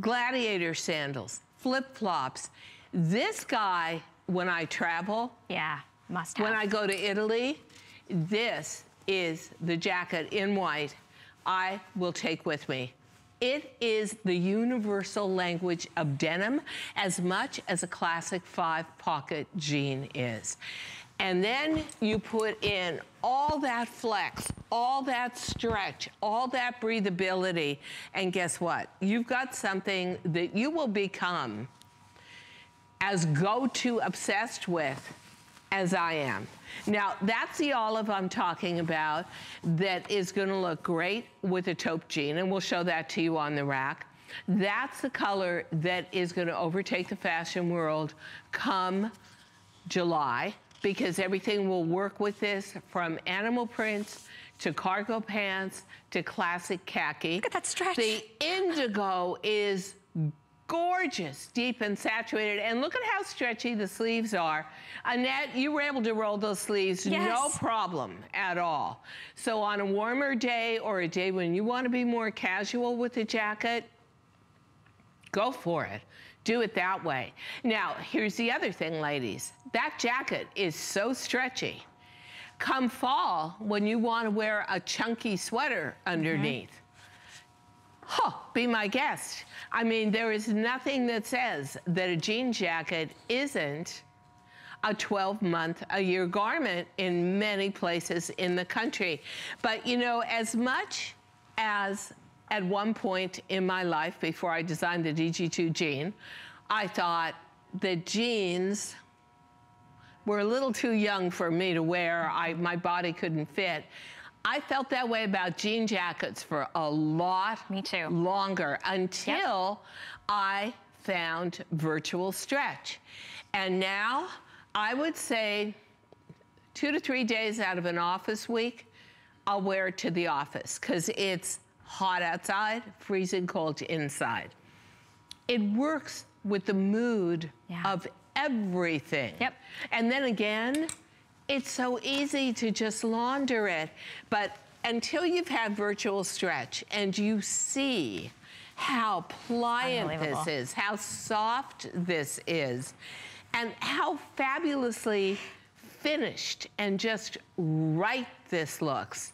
gladiator sandals, flip-flops. This guy, when I travel, yeah, must have. when I go to Italy, this is the jacket in white I will take with me. It is the universal language of denim as much as a classic five pocket jean is. And then you put in all that flex, all that stretch, all that breathability, and guess what? You've got something that you will become as go-to obsessed with as I am. Now, that's the olive I'm talking about that is gonna look great with a taupe jean, and we'll show that to you on the rack. That's the color that is gonna overtake the fashion world come July, because everything will work with this from animal prints to cargo pants to classic khaki. Look at that stretch. The indigo is gorgeous, deep and saturated. And look at how stretchy the sleeves are. Annette, you were able to roll those sleeves no problem at all. So on a warmer day or a day when you want to be more casual with the jacket, go for it. Do it that way. Now, here's the other thing, ladies. That jacket is so stretchy. Come fall, when you want to wear a chunky sweater underneath, mm-hmm. Huh, be my guest. I mean, there is nothing that says that a jean jacket isn't a 12 month a year garment in many places in the country. But you know, as much as at one point in my life before I designed the DG2 jean, I thought the jeans were a little too young for me to wear. I, my body couldn't fit. I felt that way about jean jackets for a lot Me too. longer until I found virtual stretch. And now I would say two to three days out of an office week, I'll wear it to the office because it's hot outside, freezing cold inside. It works with the mood Yeah. of everything. Yep. And then again, it's so easy to just launder it. But until you've had virtual stretch and you see how pliant this is, how soft this is, and how fabulously finished and just right this looks,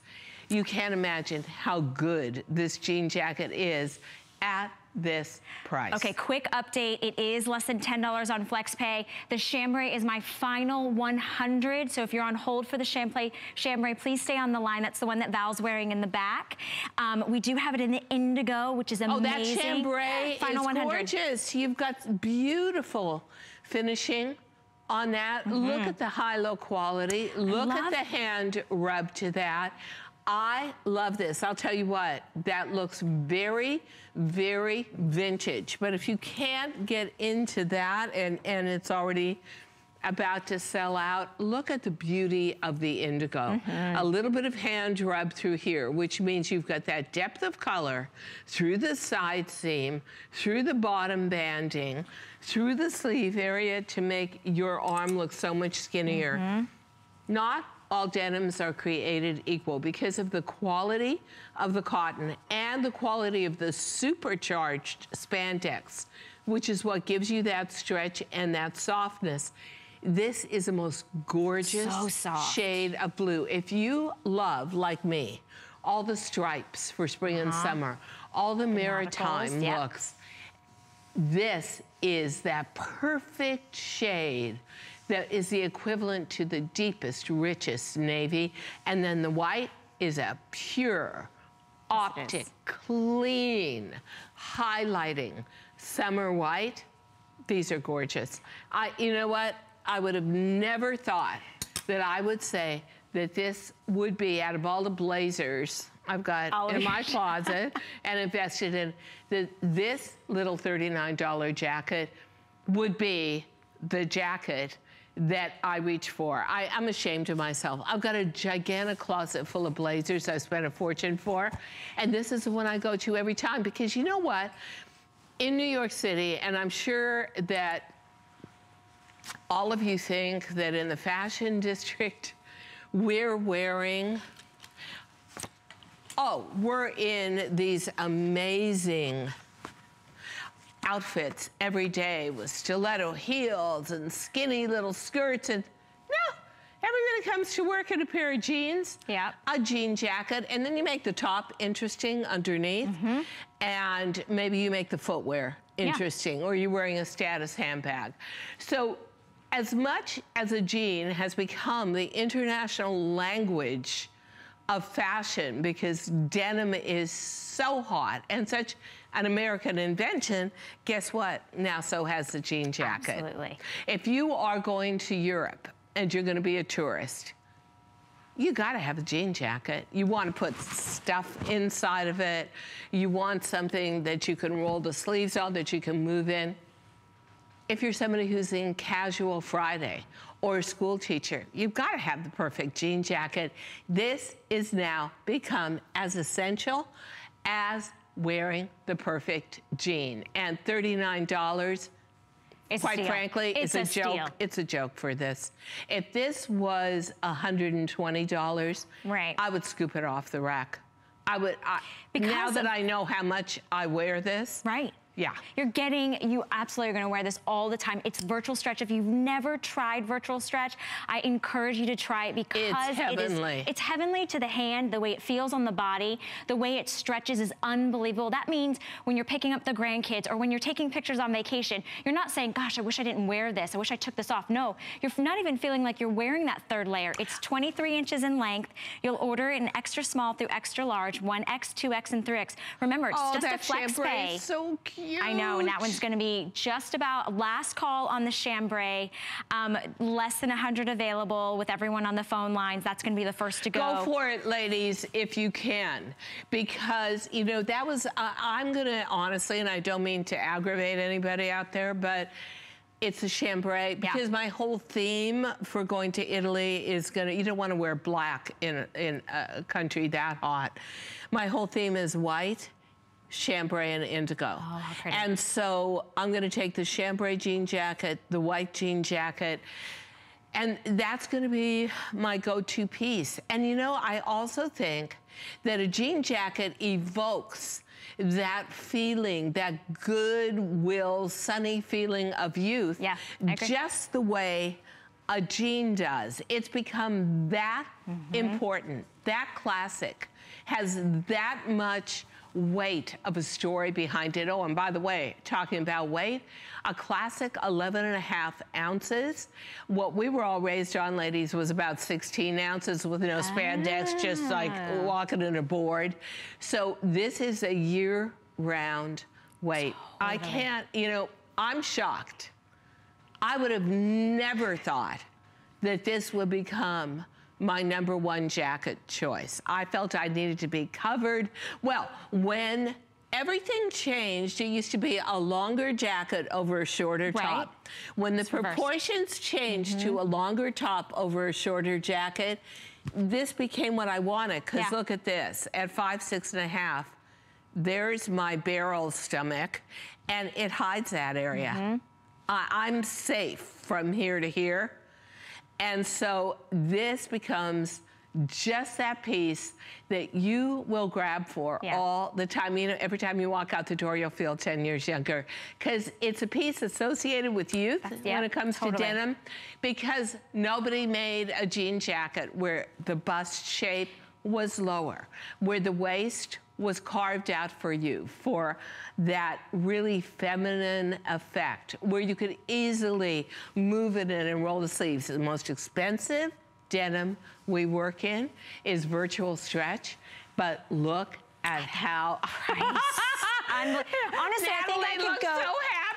you can't imagine how good this jean jacket is at this price. Okay, quick update. It is less than $10 on FlexPay. The chambray is my final 100. So if you're on hold for the chambray, chambray, please stay on the line. That's the one that Val's wearing in the back. Um, we do have it in the indigo, which is amazing. Oh, that chambray Final is 100. gorgeous. You've got beautiful finishing on that. Look at the high-low quality. Look at Mm-hmm. the hand rub to that. I love this. I'll tell you what, that looks very, very vintage. But if you can't get into that and, and it's already about to sell out, look at the beauty of the indigo. Mm-hmm. A little bit of hand rub through here, which means you've got that depth of color through the side seam, through the bottom banding, through the sleeve area to make your arm look so much skinnier. Mm-hmm. Not all denims are created equal because of the quality of the cotton and the quality of the supercharged spandex, which is what gives you that stretch and that softness. This is the most gorgeous So shade of blue. If you love, like me, all the stripes for spring and summer, all the maritime yep. looks, this is that perfect shade that is the equivalent to the deepest, richest navy. And then the white is a pure, optic, clean, highlighting summer white. These are gorgeous. I, you know what? I would have never thought that I would say that this would be out of all the blazers I've got All of in my closet and invested in that this little $39 jacket would be the jacket that I reach for. I, I'm ashamed of myself. I've got a gigantic closet full of blazers I spent a fortune for, and this is the one I go to every time because you know what? In New York City, and I'm sure that all of you think that in the fashion district, we're wearing Oh, we're in these amazing outfits every day with stiletto heels and skinny little skirts and no, everybody comes to work in a pair of jeans, Yeah. a jean jacket, and then you make the top interesting underneath, mm-hmm. and maybe you make the footwear interesting, or you're wearing a status handbag. So as much as a jean has become the international language of fashion because denim is so hot and such an American invention, guess what? Now so has the jean jacket. Absolutely. If you are going to Europe and you're going to be a tourist, you got to have a jean jacket. You want to put stuff inside of it. You want something that you can roll the sleeves on, that you can move in. If you're somebody who's in casual Friday or a school teacher, you've got to have the perfect jean jacket. This is now become as essential as wearing the perfect jean. And $39, It's quite frankly, it's it's, a, joke. steal. It's a joke for this. If this was $120, Right. I would scoop it off the rack. I would. I, now that I know how much I wear this, Right. Yeah. You're getting, you absolutely are gonna wear this all the time. It's virtual stretch. If you've never tried virtual stretch, I encourage you to try it because it heavenly. is, it's heavenly to the hand, the way it feels on the body, the way it stretches is unbelievable. That means when you're picking up the grandkids or when you're taking pictures on vacation, you're not saying, gosh, I wish I didn't wear this. I wish I took this off. No, you're not even feeling like you're wearing that third layer. It's 23 inches in length. You'll order it in extra small through extra large, 1X, 2X, and 3X. Remember, it's oh, just a flex pay. is so cute. I know, and that one's gonna be just about last call on the chambray. Um, less than 100 available with everyone on the phone lines. That's gonna be the first to go. Go for it, ladies, if you can. Because, you know, that was, uh, I'm gonna honestly, and I don't mean to aggravate anybody out there, but it's a chambray because my whole theme for going to Italy is gonna, you don't wanna wear black in, in a country that hot. My whole theme is white chambray and indigo. Oh, and so I'm gonna take the chambray jean jacket, the white jean jacket, and that's gonna be my go-to piece. And you know, I also think that a jean jacket evokes that feeling, that goodwill, sunny feeling of youth. Yeah, just the way a jean does. It's become that important, that classic, has that much weight of a story behind it. Oh, and by the way, talking about weight, a classic 11 and a half ounces. What we were all raised on, ladies, was about 16 ounces with no spandex, just like Ah. walking in a board. So this is a year round weight. I can't, you know, I'm shocked. I would have never thought that this would become my number one jacket choice. I felt I needed to be covered. Well, when everything changed, it used to be a longer jacket over a shorter Right. top. When the It's reversed. proportions changed to mm-hmm. a longer top over a shorter jacket, this became what I wanted. Because Yeah. look at this at five, six and a half, there's my barrel stomach, and it hides that area. Mm-hmm. I, I'm safe from here to here. And so this becomes just that piece that you will grab for all the time. You know, every time you walk out the door, you'll feel 10 years younger. Because it's a piece associated with youth yeah, when it comes totally. to denim. Because nobody made a jean jacket where the bust shape was lower, where the waist was carved out for you for that really feminine effect, where you could easily move it in and roll the sleeves. The most expensive denim we work in is virtual stretch, but look at how. Honestly, I think I Natalie could go- so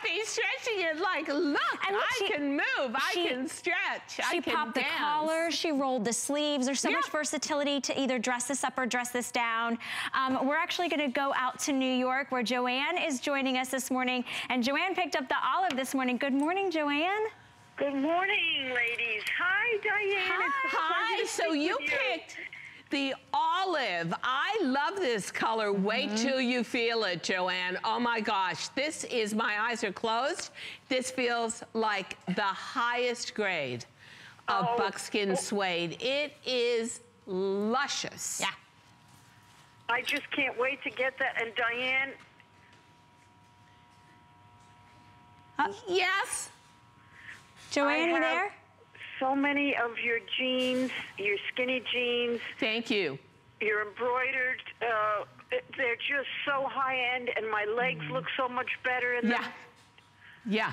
happy stretching it. Like, look, And look, I she- can move, she- I can stretch, I She can popped the collar, she rolled the sleeves. There's so Yeah. much versatility to either dress this up or dress this down. Um, we're actually gonna go out to New York where Joanne is joining us this morning. And Joanne picked up the olive this morning. Good morning, Joanne. Good morning, ladies. Hi, Diane. It's a Hi, so speak you picked the olive. I love this color. Wait Mm-hmm. till you feel it, Joanne. Oh my gosh, this is, my eyes are closed. This feels like the highest grade of Oh. buckskin suede. It is luscious. Yeah. I just can't wait to get that. And Diane, yes. Joanne, you there? So many of your jeans, your skinny jeans. Thank you. Your embroidered. Uh, they're just so high end, and my legs look so much better in them. Yeah. Yeah.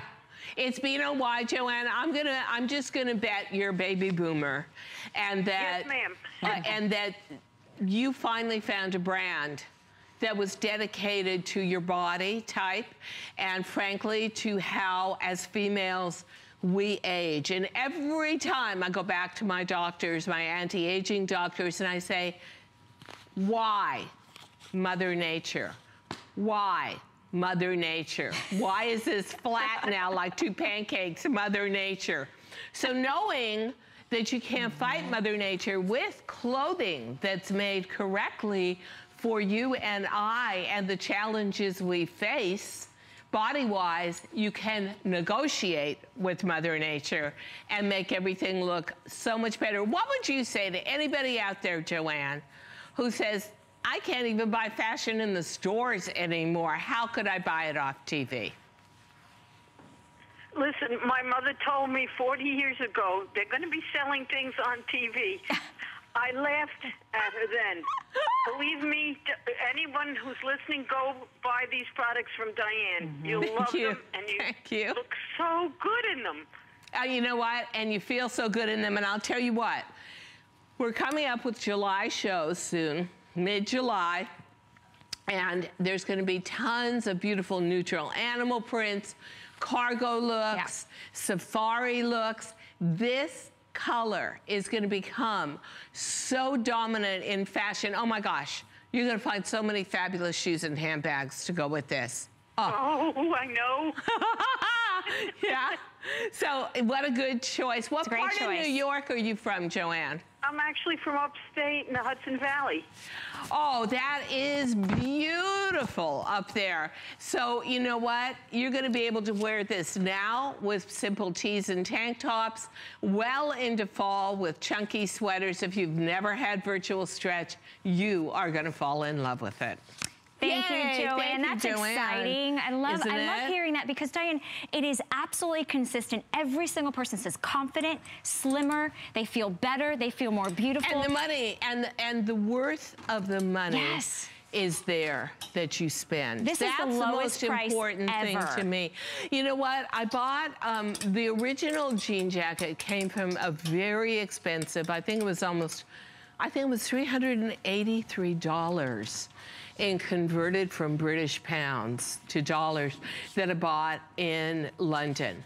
It's you know why, Joanne? I'm gonna I'm just gonna bet you're a baby boomer and that Yes, ma'am. uh, and that you finally found a brand that was dedicated to your body type and frankly to how as females we age. And every time I go back to my doctors, my anti-aging doctors, and I say, why Mother Nature? Why Mother Nature? Why is this flat now like two pancakes, Mother Nature? So knowing that you can't fight Mother Nature with clothing that's made correctly for you and I and the challenges we face, body-wise, you can negotiate with Mother Nature and make everything look so much better. What would you say to anybody out there, Joanne, who says, I can't even buy fashion in the stores anymore. How could I buy it off TV? Listen, my mother told me 40 years ago they're going to be selling things on TV. I laughed at her then. Believe me, anyone who's listening, go buy these products from Diane. You'll Thank love you. them, and you, Thank you. look so good in them. Uh, you know what? And you feel so good in them. And I'll tell you what, we're coming up with July shows soon, mid July. And there's gonna be tons of beautiful neutral animal prints, cargo looks, safari looks. This color is gonna become so dominant in fashion. Oh my gosh, you're gonna find so many fabulous shoes and handbags to go with this. Oh, oh I know. yeah. So what a good choice. What a great part of. New York are you from, Joanne? I'm actually from upstate in the Hudson Valley. Oh, that is beautiful up there. So you know what? You're gonna be able to wear this now with simple tees and tank tops, well into fall with chunky sweaters. If you've never had virtual stretch, you are gonna fall in love with it. Thank Yay, you, Joanne. thank you, That's Joanne. exciting. I love Isn't I love it? hearing that because Diane, it is absolutely consistent. Every single person says confident, slimmer, they feel better, they feel more beautiful. And the money and and the worth of the money Yes. is there that you spend. This is the That's lowest most important thing to me. You know what? I bought um, the original jean jacket came from a very expensive. I think it was almost. I think it was $383 and converted from British pounds to dollars that I bought in London.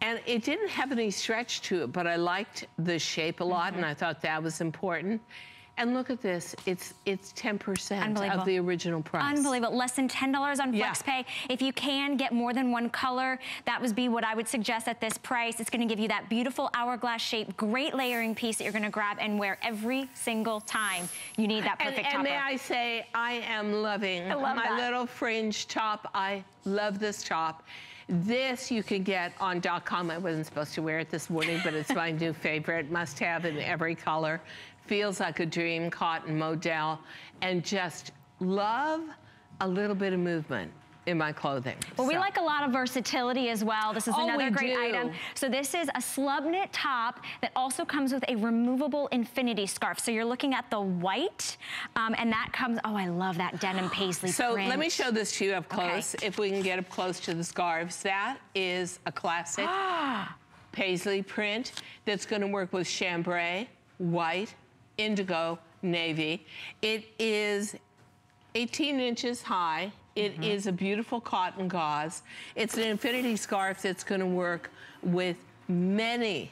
And it didn't have any stretch to it, but I liked the shape a lot, and mm-hmm. I thought that was important. And look at this, it's it's 10% of the original price. Unbelievable. Less than $10 on Yeah. FlexPay. If you can get more than one color, that would be what I would suggest at this price. It's gonna give you that beautiful hourglass shape, great layering piece that you're gonna grab and wear every single time you need that And, perfect and topper. may I say, I am loving I love my that. little fringe top. I love this top. This you can get on .com. I wasn't supposed to wear it this morning, but it's my new favorite. Must have in every color. Feels like a dream cotton modal. And just love a little bit of movement in my clothing. Well, we like a lot of versatility as well. This is Oh, another great do. item. So this is a slub knit top that also comes with a removable infinity scarf. So you're looking at the white, um, and that comes, oh, I love that denim paisley So print. let me show this to you up close, if we can get up close to the scarves. That is a classic paisley print that's gonna work with chambray, white, indigo, navy. It is 18 inches high. It mm-hmm. is a beautiful cotton gauze. It's an infinity scarf that's gonna work with many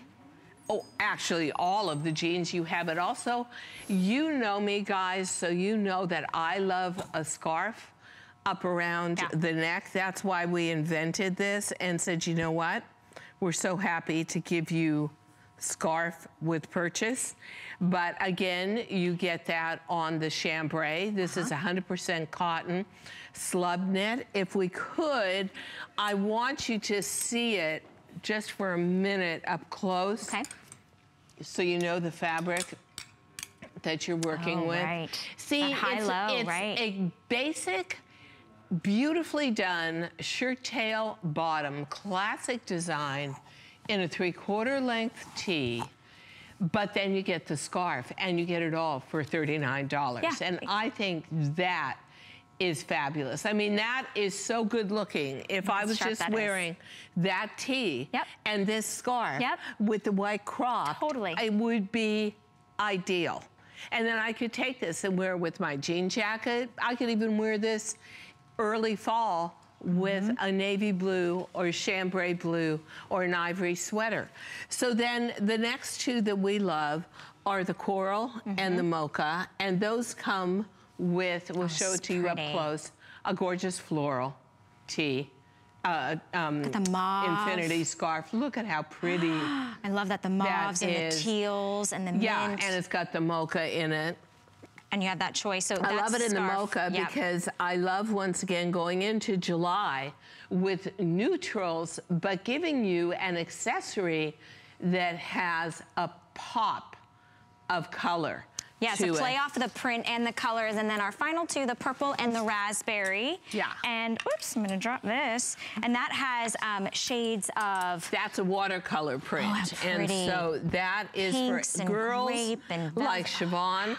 Oh, actually, all of the jeans you have it. Also, you know me, guys, so you know that I love a scarf up around the neck. That's why we invented this and said, you know what? We're so happy to give you scarf with purchase. But again, you get that on the chambray. This is uh-huh. 100% cotton slub knit. If we could, I want you to see it just for a minute up close. Okay. So you know the fabric that you're working Oh, with. right. See, That high it's, low, it's right. a basic, beautifully done shirt tail bottom, classic design in a three quarter length tee. But then you get the scarf and you get it all for $39. Yeah. And I think that is fabulous. I mean, that is so good looking. If I was just that is. wearing that tee and this scarf Yep. with the white crop, Totally. it would be ideal. And then I could take this and wear it with my jean jacket. I could even wear this early fall with Mm-hmm. a navy blue or chambray blue or an ivory sweater. So then the next two that we love are the coral and Mm-hmm. the mocha, and those come with, we'll show it to you up close, a gorgeous floral tee. Uh, um, the mauve. infinity scarf. Look at how pretty. I love that the mauves and is- the teals and the Yeah, mint. and it's got the mocha in it. And you have that choice. So I love it in the mocha Yep. because I love once again going into July with neutrals, but giving you an accessory that has a pop of color. Yeah, so play it. off the print and the colors. And then our final two, the purple and the raspberry. Yeah. And oops, I'm gonna drop this. And that has um, shades of. That's a watercolor print. Oh, and so that is Pinks for and girls like Siobhan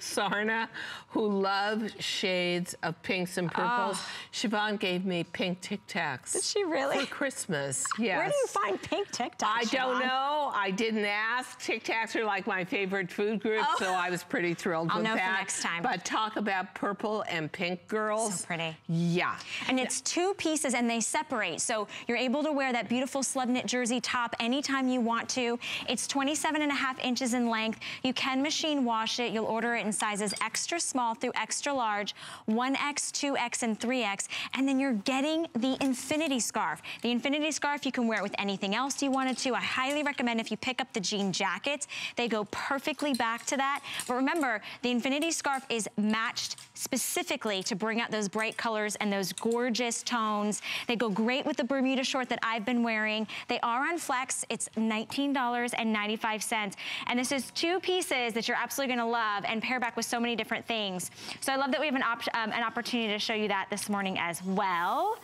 Sarna, who love shades of pinks and purples, Oh. Siobhan gave me pink Tic Tacs. Did she really? For Christmas, yes. Where do you find pink Tic Tacs? I don't know. I didn't ask. Tic Tacs are like my favorite food group, Oh. so I was pretty thrilled I'll with know for that. next time. But talk about purple and pink girls. So pretty. Yeah. And it's two pieces and they separate. So you're able to wear that beautiful slub knit jersey top anytime you want to. It's 27 and a half inches in length. You can machine wash it. You'll order it in sizes extra small through extra large, 1X, 2X, and 3X. And then you're getting the infinity scarf. The infinity scarf, you can wear it with anything else you wanted to. I highly recommend if you pick up the jean jackets, they go perfectly back to that. But remember, the infinity scarf is matched specifically to bring out those bright colors and those gorgeous tones. They go great with the Bermuda short that I've been wearing. They are on flex. It's $19.95. And this is two pieces that you're absolutely gonna love and pair back with so many different things. So I love that we have an, op um, an opportunity to show you that this morning as well.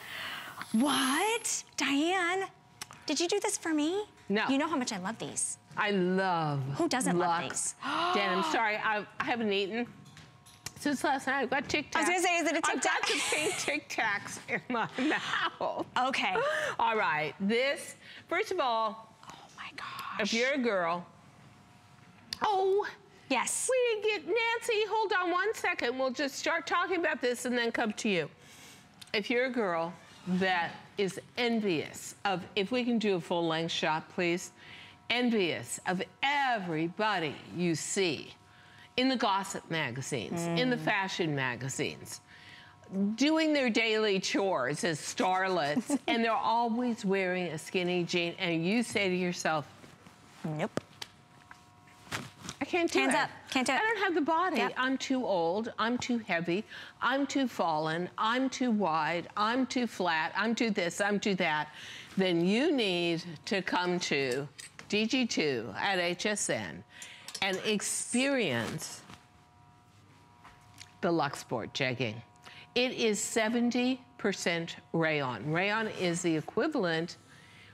What? Diane, did you do this for me? No. You know how much I love these. I love Who doesn't love these? Dan, I'm Sorry, I, I haven't eaten since last night. I've got Tic Tacs. I was gonna say, is it a Tic Tac? I've got the pink Tic Tacs in my mouth. Okay. All right, this, first of all, Oh my gosh. if you're a girl, oh, Yes. we get, Nancy, hold on one second. We'll just start talking about this and then come to you. If you're a girl that is envious of, if we can do a full length shot, please, envious of everybody you see in the gossip magazines, in the mm. fashion magazines, doing their daily chores as starlets, and they're always wearing a skinny jean, and you say to yourself, Nope. I can't do Hands it. up. Can't do it. I don't have the body. Yep. I'm too old. I'm too heavy. I'm too fallen. I'm too wide. I'm too flat. I'm too this. I'm too that. Then you need to come to DG2 at HSN and experience the Lux Sport jegging. It is 70% rayon. Rayon is the equivalent,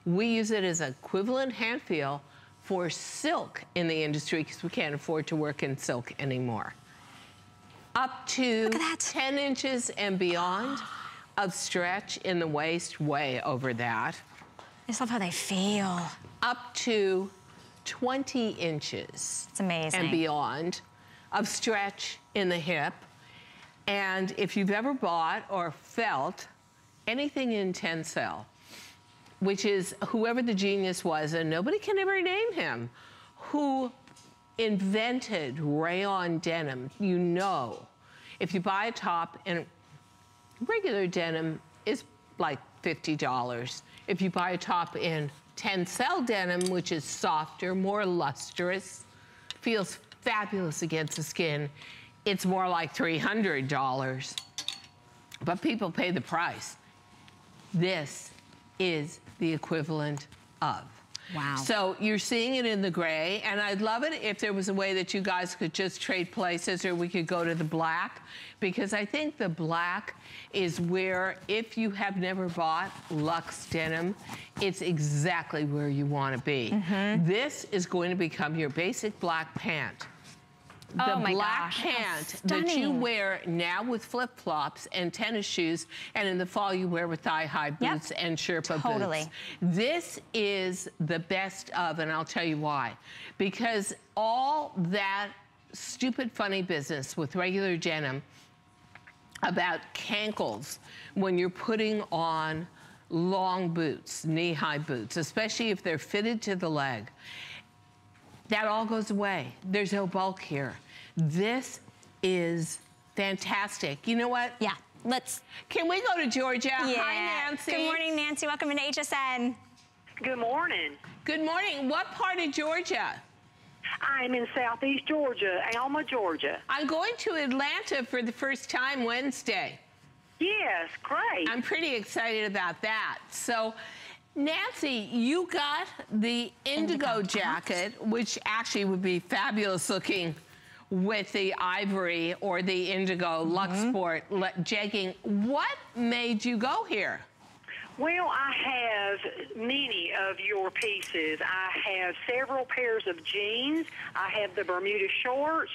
we use it as equivalent hand feel for silk in the industry because we can't afford to work in silk anymore. Up to Look at that. 10 inches and beyond of stretch in the waist, way over that. I just love how they feel. Up to 20 inches It's amazing. and beyond of stretch in the hip. And if you've ever bought or felt anything in Tencel, which is whoever the genius was, and nobody can ever name him, who invented rayon denim, you know, if you buy a top and regular denim is like $50. If you buy a top in Tencel denim, which is softer, more lustrous, feels fabulous against the skin, it's more like $300. But people pay the price. This is the equivalent of. Wow. So you're seeing it in the gray, and I'd love it if there was a way that you guys could just trade places or we could go to the black, because I think the black is where, if you have never bought Lux denim, it's exactly where you want to be. Mm-hmm. This is going to become your basic black pant. The Oh black gosh, pant that you wear now with flip-flops and tennis shoes, and in the fall you wear with thigh-high Yep. boots and Sherpa Totally. boots. This is the best of, and I'll tell you why. Because all that stupid funny business with regular denim about cankles when you're putting on long boots, knee-high boots, especially if they're fitted to the leg, that all goes away. There's no bulk here. This is fantastic. You know what? Yeah. Let's. Can we go to Georgia? Yeah. Hi, Nancy. Good morning, Nancy. Welcome to HSN. Good morning. Good morning. What part of Georgia? I'm in southeast Georgia, Alma, Georgia. I'm going to Atlanta for the first time Wednesday. Yes, great. I'm pretty excited about that. So, Nancy, you got the indigo, jacket, which actually would be fabulous looking with the ivory or the indigo mm-hmm. Lux Sport le- jegging. What made you go here? Well, I have many of your pieces. I have several pairs of jeans. I have the Bermuda shorts.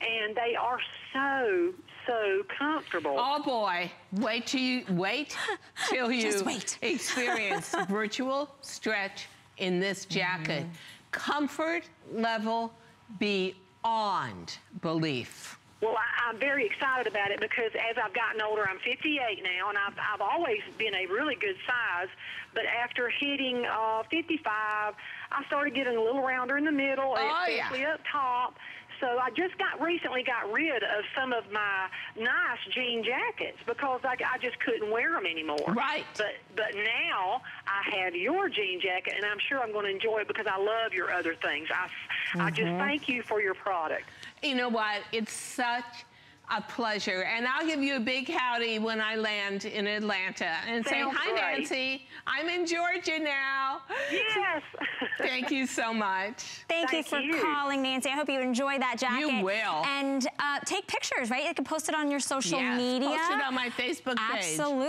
and they are so so comfortable. Oh boy, wait till you wait till you wait. experience virtual stretch in this jacket. Mm-hmm. Comfort level beyond belief. Well, I, I'm very excited about it because as I've gotten older, I'm 58 now, and I've, I've always been a really good size. But after hitting uh, 55, I started getting a little rounder in the middle, Oh, yeah. especially up top. So I just got recently got rid of some of my nice jean jackets because I, I just couldn't wear them anymore. Right. But but now I have your jean jacket, and I'm sure I'm going to enjoy it because I love your other things. I I just Mhm. thank you for your product. You know what? It's such a pleasure. And I'll give you a big howdy when I land in Atlanta and say, Hi, great. Nancy. I'm in Georgia now. Yes. Thank you so much. Thank, you for calling, Nancy. I hope you enjoy that jacket. You will. And uh, take pictures, right? You can post it on your social Yes, media. post it on my Facebook page. Absolutely.